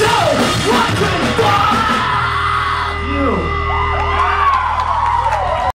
So, what?